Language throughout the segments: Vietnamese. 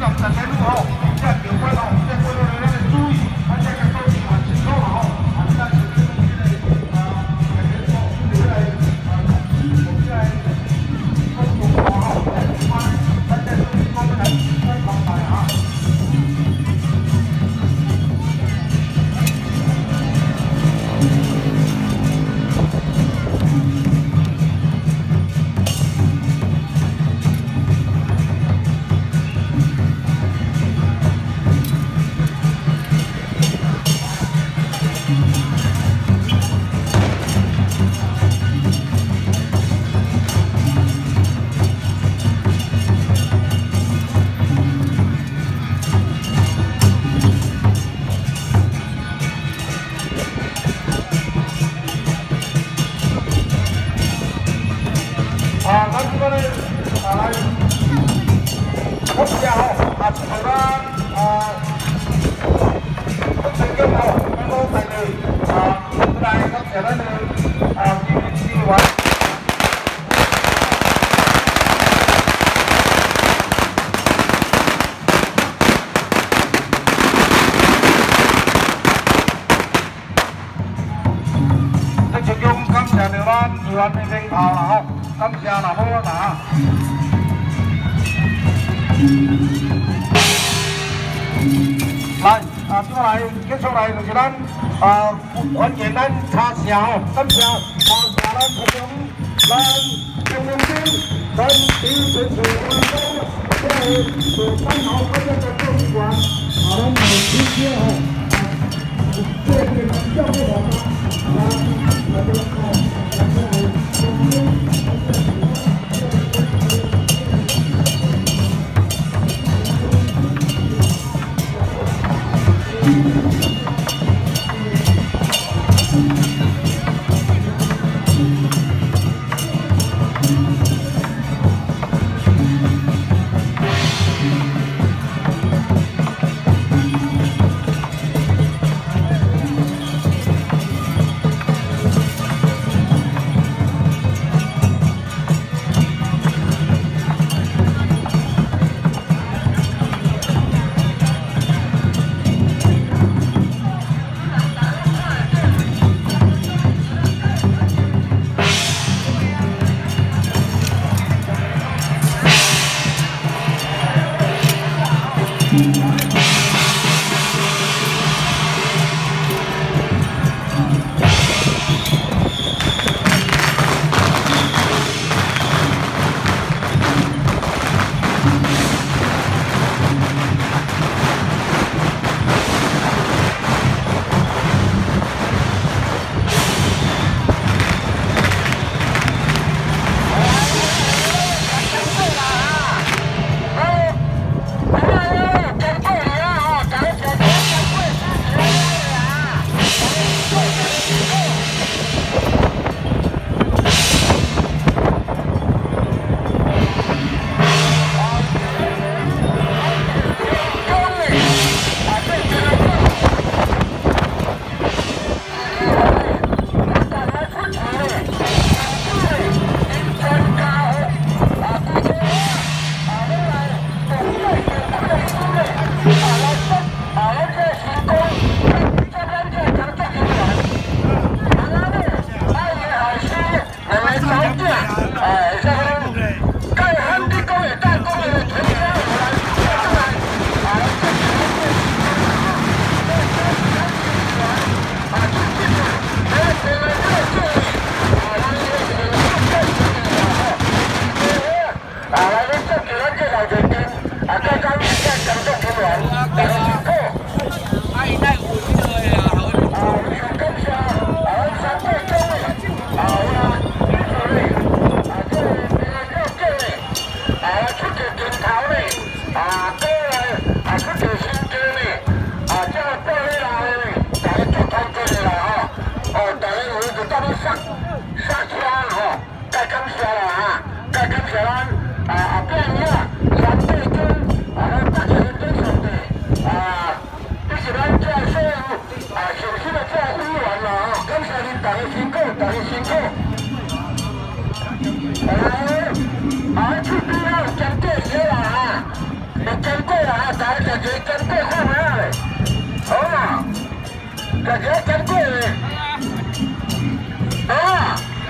咱们在路后。xe nữa ban chỉ hoàn bình định thảo là không tâm xe là hô là lại à chúng này cái số này là chỉ đang à hoàn chỉ đang thả xe tâm xe thả xe đang không đúng đang không đúng chứ đang đi trên đường quan tâm cái đường quan họ có cái cái công việc ở đâu mà trước kia 这个叫什么？啊。Thank you.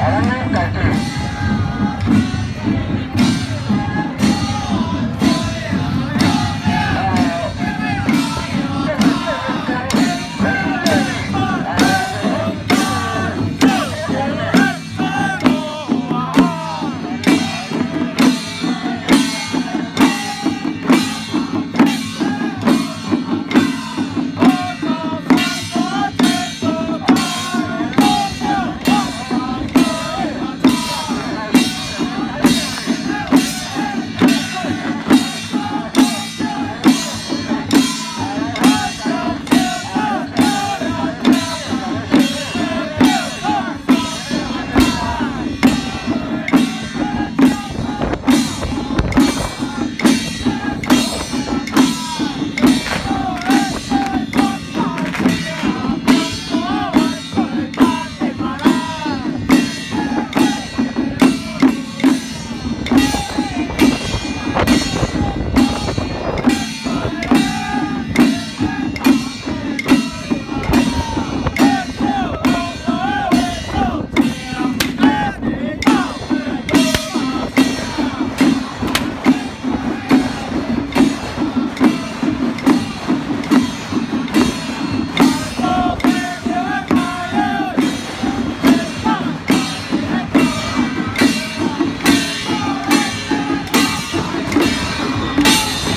All right.